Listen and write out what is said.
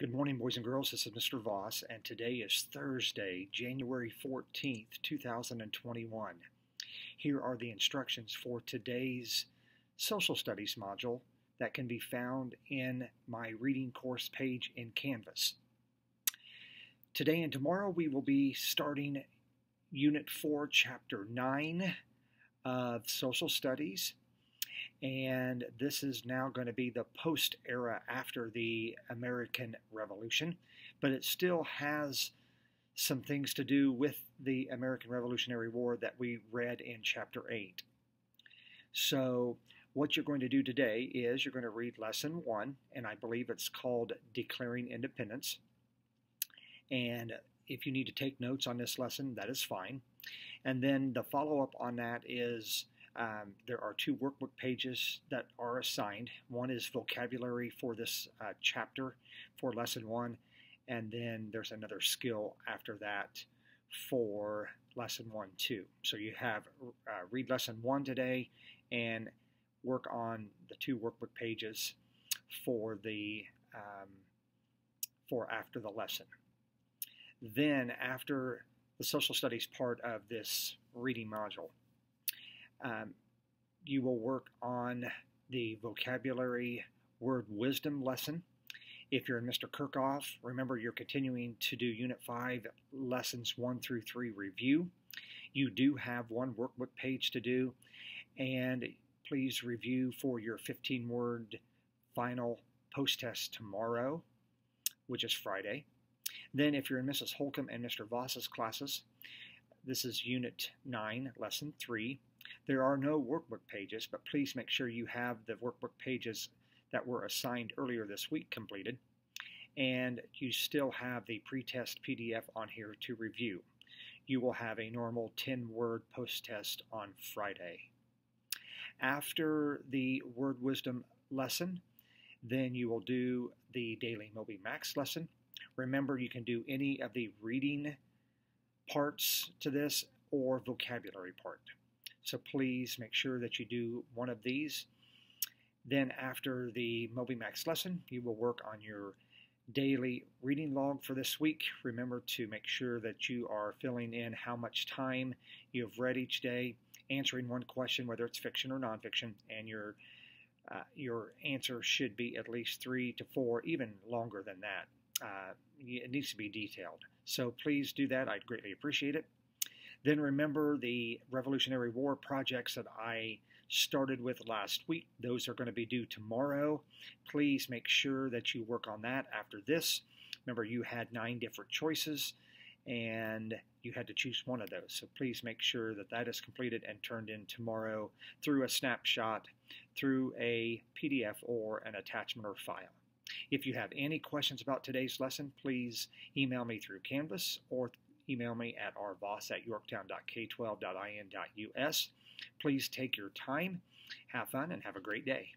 Good morning, boys and girls. This is Mr. Voss, and today is Thursday, January 14th, 2021. Here are the instructions for today's social studies module that can be found in my reading course page in Canvas. Today and tomorrow, we will be starting Unit 4, Chapter 9 of Social Studies and this is now going to be the post era after the American Revolution, but it still has some things to do with the American Revolutionary War that we read in chapter 8. So, what you're going to do today is you're going to read lesson 1, and I believe it's called Declaring Independence. And if you need to take notes on this lesson, that is fine. And then the follow up on that is um, there are two workbook pages that are assigned. One is vocabulary for this uh, chapter for lesson one, and then there's another skill after that for lesson one, two. So you have uh, read lesson one today and work on the two workbook pages for the um, for after the lesson. Then after the social studies part of this reading module, um, you will work on the vocabulary word wisdom lesson. If you're in Mr. Kirchhoff, remember you're continuing to do Unit 5 lessons 1 through 3 review. You do have one workbook page to do, and please review for your 15 word final post test tomorrow, which is Friday. Then, if you're in Mrs. Holcomb and Mr. Voss's classes, this is Unit 9, Lesson 3. There are no workbook pages, but please make sure you have the workbook pages that were assigned earlier this week completed. And you still have the pretest PDF on here to review. You will have a normal 10 word post test on Friday. After the word wisdom lesson, then you will do the daily Moby Max lesson. Remember, you can do any of the reading parts to this or vocabulary part. So please make sure that you do one of these. Then after the MobyMax lesson, you will work on your daily reading log for this week. Remember to make sure that you are filling in how much time you have read each day, answering one question, whether it's fiction or nonfiction, and your uh, your answer should be at least three to four, even longer than that. Uh, it needs to be detailed. So please do that. I'd greatly appreciate it. Then remember the Revolutionary War projects that I started with last week. Those are going to be due tomorrow. Please make sure that you work on that after this. Remember, you had nine different choices and you had to choose one of those. So please make sure that that is completed and turned in tomorrow through a snapshot, through a PDF or an attachment or file. If you have any questions about today's lesson, please email me through Canvas or email me at rvoss at yorktown.k12.in.us. Please take your time, have fun, and have a great day.